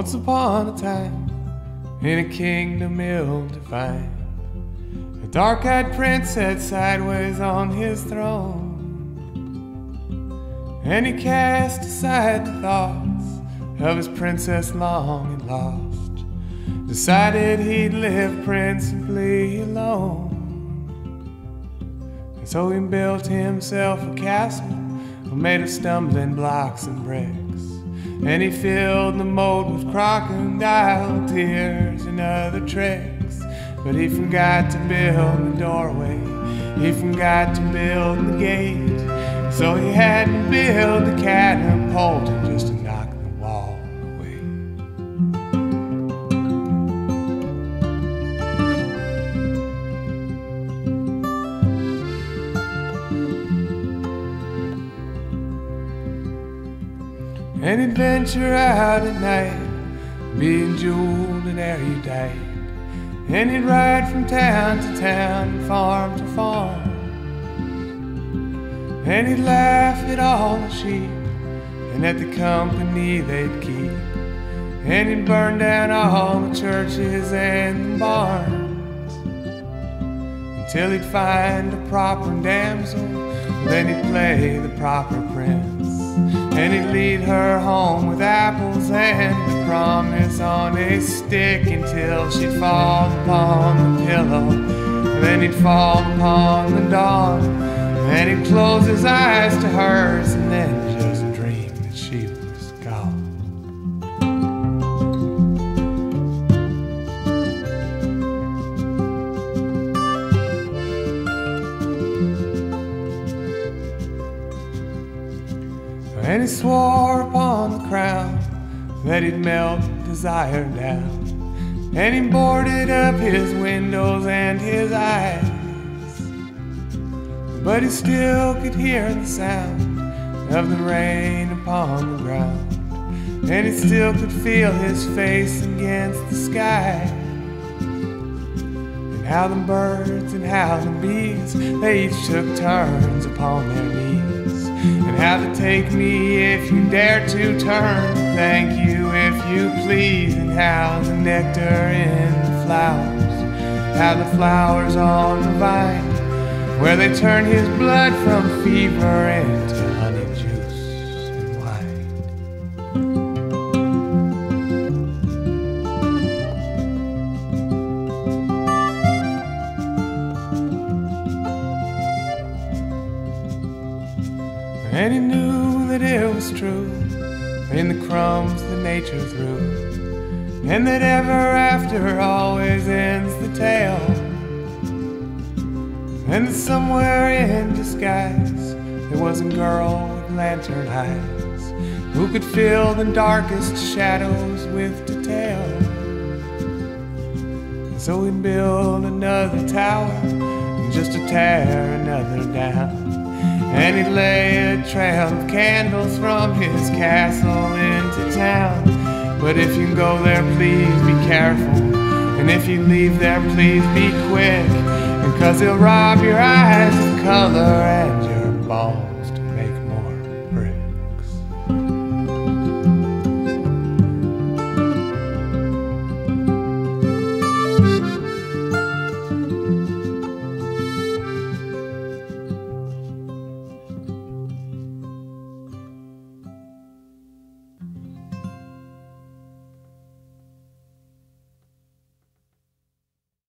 Once upon a time, in a kingdom ill defined, a dark eyed prince sat sideways on his throne. And he cast aside the thoughts of his princess long and lost, decided he'd live principally alone. And so he built himself a castle made of stumbling blocks and bricks. And he filled the moat with crocodile tears and other tricks. But he forgot to build the doorway, he forgot to build the gate. So he had to build the catapult And he'd venture out at night, being jeweled and erudite. And he'd ride from town to town, farm to farm. And he'd laugh at all the sheep and at the company they'd keep. And he'd burn down all the churches and the barns until he'd find a proper damsel. Then he'd play the proper prince. And he'd lead her home with apples and a promise on a stick until she'd fall upon the pillow. And Then he'd fall upon the dawn. And he'd close his eyes to hers and then And he swore upon the crown that he'd melt desire down. And he boarded up his windows and his eyes. But he still could hear the sound of the rain upon the ground. And he still could feel his face against the sky. And how the birds and how the bees, they each took turns upon their knees. And how to take me if you dare to turn, thank you if you please. And how the nectar in the flowers, how the flowers on the vine where they turn his blood from fever into And he knew that it was true in the crumbs that nature threw, and that ever after always ends the tale. And somewhere in disguise, there was a girl with lantern eyes who could fill the darkest shadows with detail. So he'd build another tower just to tear another down. And he'd lay a trail of candles from his castle into town. But if you go there, please be careful. And if you leave there, please be quick. Cause he'll rob your eyes of color and your bones.